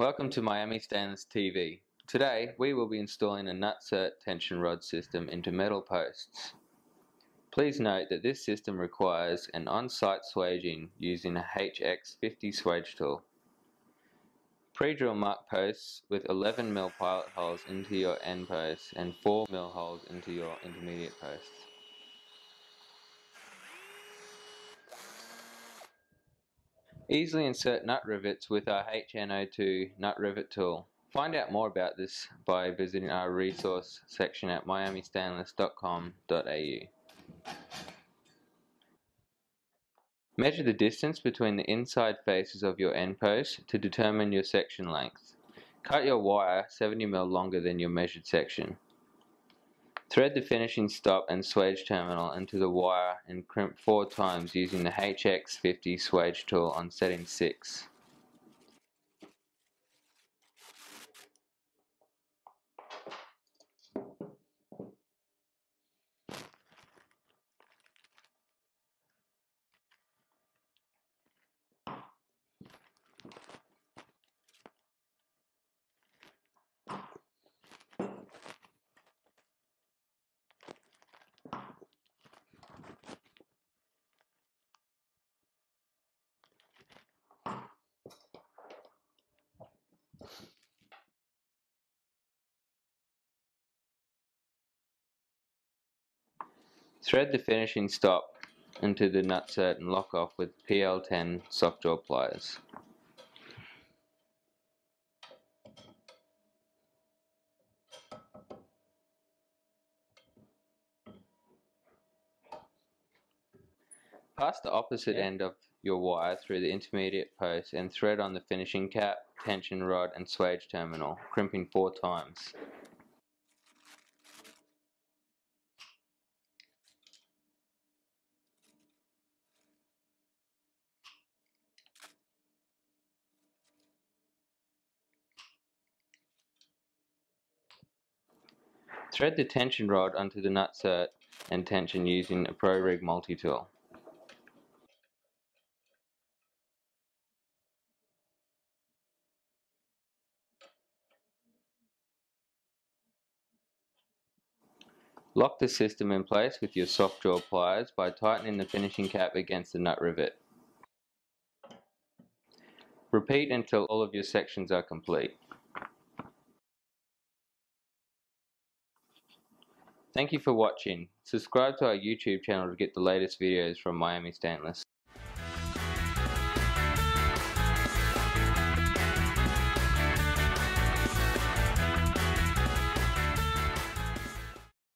Welcome to Miami Stainless TV. Today we will be installing a nutsert tension rod system into metal posts. Please note that this system requires an on-site swaging using a HX50 swage tool. Pre-drill mark posts with 11mm pilot holes into your end posts and 4mm holes into your intermediate posts. Easily insert nut rivets with our HNO2 nut rivet tool. Find out more about this by visiting our resource section at miamistainless.com.au. Measure the distance between the inside faces of your end post to determine your section length. Cut your wire 70mm longer than your measured section. Thread the finishing stop and swage terminal into the wire and crimp four times using the HX50 swage tool on setting 6. Thread the finishing stop into the nutsert and lock off with PL10 soft jaw pliers. Pass the opposite end of your wire through the intermediate post and thread on the finishing cap, tension rod and swage terminal, crimping four times. Thread the tension rod onto the nutsert and tension using a ProRig multi-tool. Lock the system in place with your soft jaw pliers by tightening the finishing cap against the nut rivet. Repeat until all of your sections are complete. Thank you for watching. Subscribe to our YouTube channel to get the latest videos from Miami Stainless.